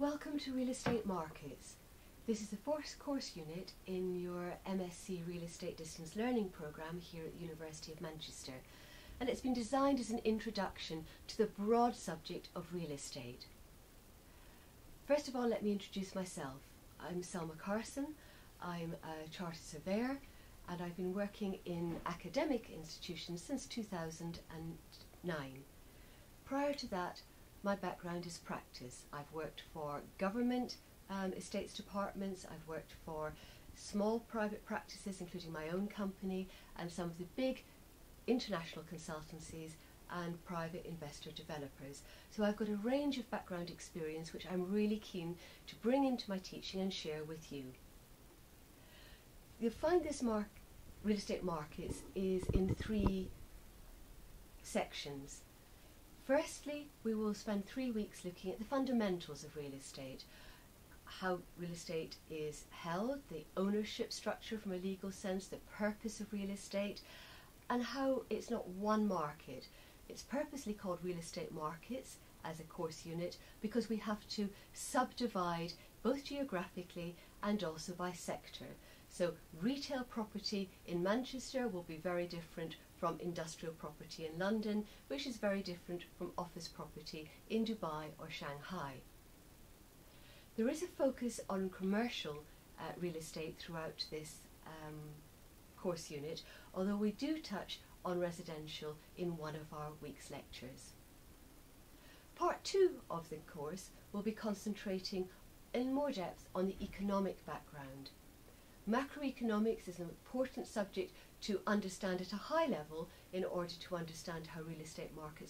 Welcome to Real Estate Markets. This is the fourth course unit in your MSc Real Estate Distance Learning programme here at the University of Manchester and it's been designed as an introduction to the broad subject of real estate. First of all let me introduce myself. I'm Selma Carson, I'm a chartered surveyor and I've been working in academic institutions since 2009. Prior to that my background is practice. I've worked for government um, estates departments, I've worked for small private practices, including my own company, and some of the big international consultancies and private investor developers. So I've got a range of background experience which I'm really keen to bring into my teaching and share with you. You'll find this mark, real estate markets is in three sections. Firstly, we will spend three weeks looking at the fundamentals of real estate, how real estate is held, the ownership structure from a legal sense, the purpose of real estate, and how it's not one market. It's purposely called real estate markets as a course unit because we have to subdivide both geographically and also by sector. So retail property in Manchester will be very different from industrial property in London, which is very different from office property in Dubai or Shanghai. There is a focus on commercial uh, real estate throughout this um, course unit, although we do touch on residential in one of our week's lectures. Part two of the course will be concentrating in more depth on the economic background. Macroeconomics is an important subject to understand at a high level in order to understand how real estate markets